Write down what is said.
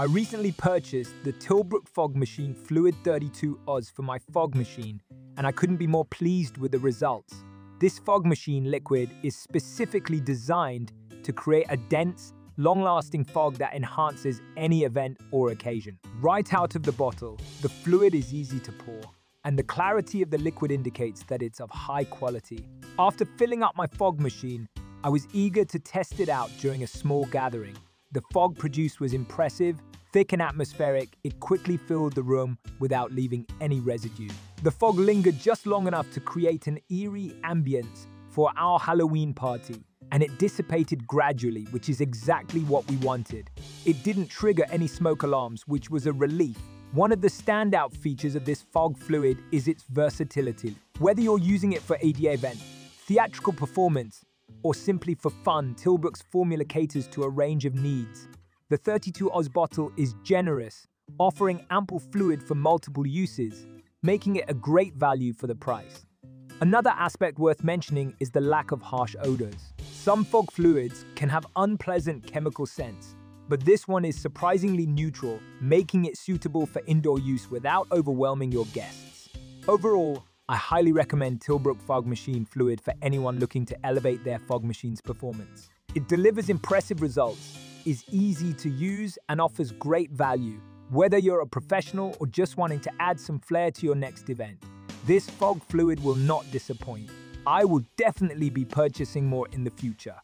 I recently purchased the Tillbrook Fog Machine Fluid 32 Oz for my fog machine, and I couldn't be more pleased with the results. This fog machine liquid is specifically designed to create a dense, long-lasting fog that enhances any event or occasion. Right out of the bottle, the fluid is easy to pour, and the clarity of the liquid indicates that it's of high quality. After filling up my fog machine, I was eager to test it out during a small gathering. The fog produced was impressive, thick and atmospheric, it quickly filled the room without leaving any residue. The fog lingered just long enough to create an eerie ambience for our Halloween party, and it dissipated gradually, which is exactly what we wanted. It didn't trigger any smoke alarms, which was a relief. One of the standout features of this fog fluid is its versatility. Whether you're using it for a DJ events, theatrical performance, or simply for fun, Tillbrook's formula caters to a range of needs. The 32 Oz bottle is generous, offering ample fluid for multiple uses, making it a great value for the price. Another aspect worth mentioning is the lack of harsh odors. Some fog fluids can have unpleasant chemical scents, but this one is surprisingly neutral, making it suitable for indoor use without overwhelming your guests. Overall, I highly recommend Tillbrook Fog Machine Fluid for anyone looking to elevate their fog machine's performance. It delivers impressive results, is easy to use, and offers great value, whether you're a professional or just wanting to add some flair to your next event. This fog fluid will not disappoint. I will definitely be purchasing more in the future.